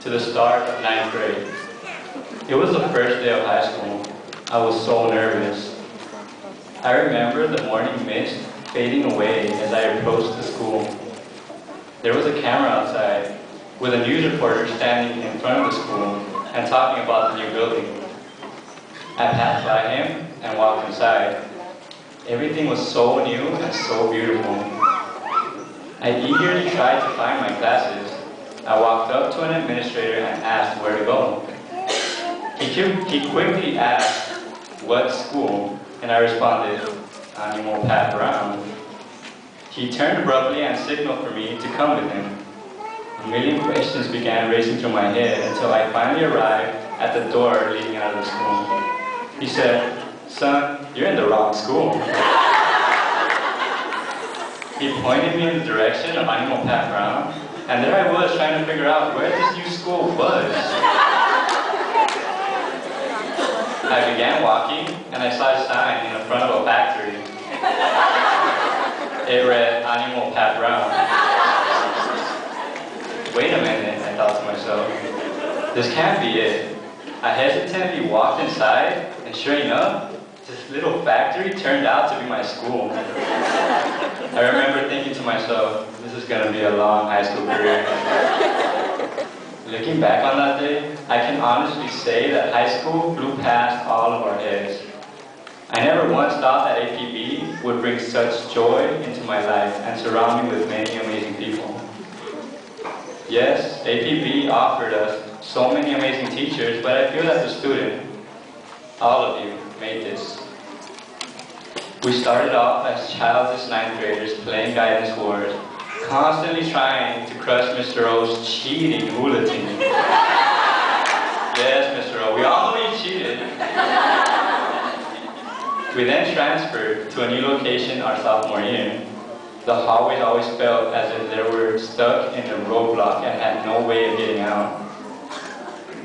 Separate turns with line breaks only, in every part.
to the start of ninth grade. It was the first day of high school. I was so nervous. I remember the morning mist fading away as I approached the school. There was a camera outside with a news reporter standing in front of the school and talking about the new building. I passed by him and walked inside. Everything was so new and so beautiful. I eagerly tried to find my classes. I walked up to an administrator and asked where to go. He, quickly asked what school, and I responded, Animo Pat Brown. He turned abruptly and signaled for me to come with him. A million questions began racing through my head until I finally arrived at the door leading out of the school. He said, Son, you're in the wrong school. He pointed me in the direction of Animo Pat Brown, and there I was trying to figure out where this new school was. I began walking, and I saw a sign in the front of a factory. It read Animo Pat Brown. Wait a minute, I thought to myself. This can't be it. I hesitantly walked inside, and sure enough, this little factory turned out to be my school. I remember thinking to myself, this is going to be a long high school career. Looking back on that day, I can honestly say that high school blew past all of our heads. I never once thought that APB would bring such joy into my life and surround me with many amazing people. Yes, APB offered us so many amazing teachers, but I feel that the student, all of you, made this. We started off as childish ninth graders playing guidance wars, constantly trying to crush Mr. O's cheating hula team. Yes, Mr. O, we all know you cheated. We then transferred to a new location our sophomore year. The hallways always felt as if they were stuck in a roadblock and had no way of getting out.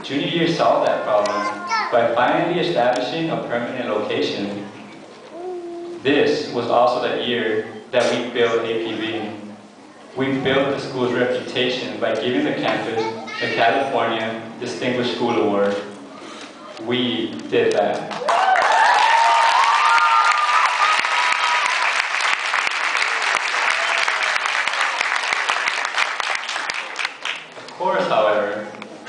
Junior year solved that problem by finally establishing a permanent location. This was also the year that we built APB. We built the school's reputation by giving the campus the California Distinguished School Award. We did that. Of course, however,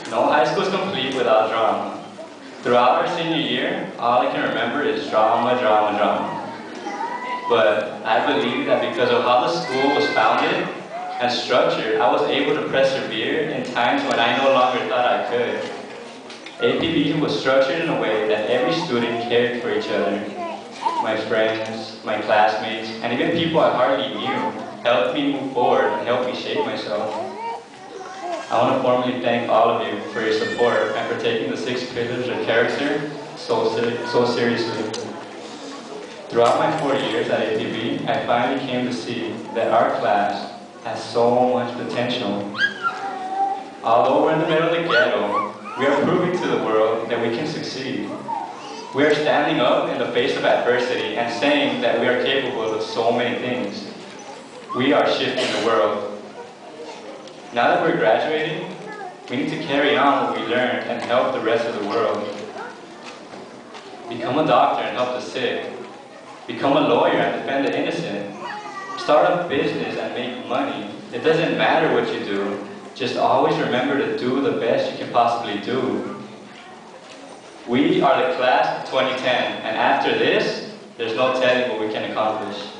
no high school is complete without drama. Throughout our senior year, all I can remember is drama, drama, drama. But I believe that because of how the school was founded and structured, I was able to persevere in times when I no longer thought I could. APB was structured in a way that every student cared for each other. My friends, my classmates, and even people I hardly knew helped me move forward and helped me shape myself. I want to formally thank all of you for your support and for taking the six pillars of character so, so seriously. Throughout my four years at APB, I finally came to see that our class has so much potential. Although we're in the middle of the ghetto, we are proving to the world that we can succeed. We are standing up in the face of adversity and saying that we are capable of so many things. We are shifting the world. Now that we're graduating, we need to carry on what we learned and help the rest of the world. Become a doctor and help the sick. Become a lawyer and defend the innocent. Start a business and make money. It doesn't matter what you do. Just always remember to do the best you can possibly do. We are the class of 2010, and after this, there's no telling what we can accomplish.